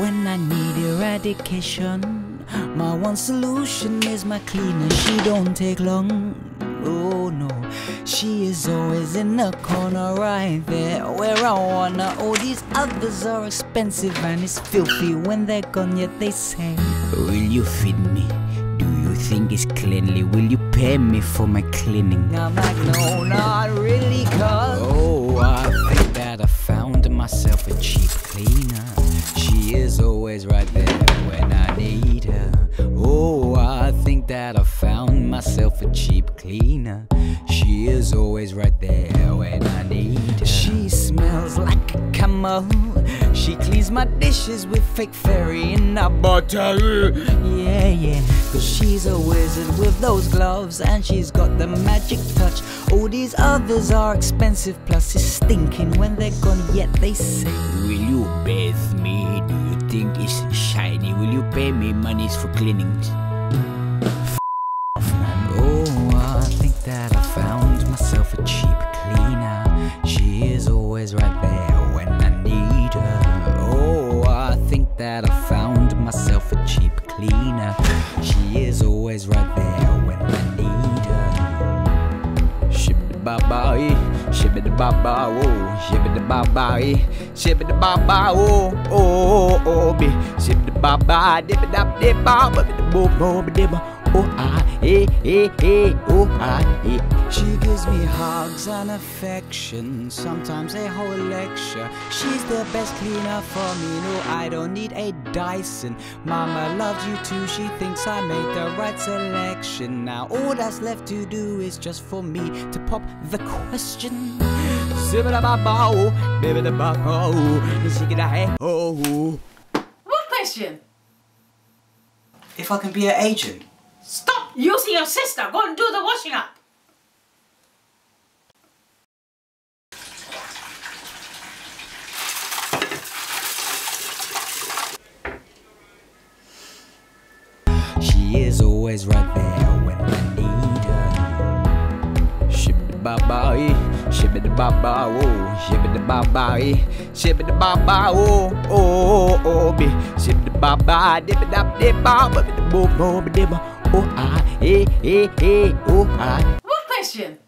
When I need eradication, my one solution is my cleaner. She don't take long. Oh no, she is always in the corner right there where I wanna. All these others are expensive and it's filthy when they're gone. Yet they say, Will you feed me? Do you think it's cleanly? Will you pay me for my cleaning? I'm like, no, not always right there when I need her. Oh, I think that I found myself a cheap cleaner. She is always right there when I need her. She smells like a camel. She cleans my dishes with fake fairy in a bottle. Yeah, yeah. Cause she's a wizard with those gloves and she's got the magic touch. All these others are expensive, plus it's stinking when they're gone, yet they say, Will you bathe me? Do you think it's shiny? Will you pay me monies for cleanings? F off, man. Oh, I think that I found myself a cheap cleaner. She is always right there when I need her. Oh, I think that I found myself a cheap cleaner. She is always right there shibbity ba ba oh, shibbity ba ba ee, shibbity ba ba oh, oh oh be, shibbity ba ba dibba dab dib ba ba bo bo dibba oh ah eh eh eh oh ah eh. She gives me hugs and affection, sometimes a whole lecture. She's the best cleaner for me. No, I don't need a Dyson. Mama loves you too. She thinks I made the right selection. Now all that's left to do is just for me to pop the question. Zibba-da-ba-ba-oh, bibba-da-ba-ba-oh, zigga-da-hey-oh. What question? If I can be an agent. Stop using your sister. Go and do the washing up. She is always right there when I need her. Shibbity ba ba ee, shibbity ba ba oh, shibbity ba ba ee, shibbity ba ba oh, oh oh be, shibbity ba ba dibba dab dib ba ba bo bo dibba oh ah eh eh eh oh ah. What question?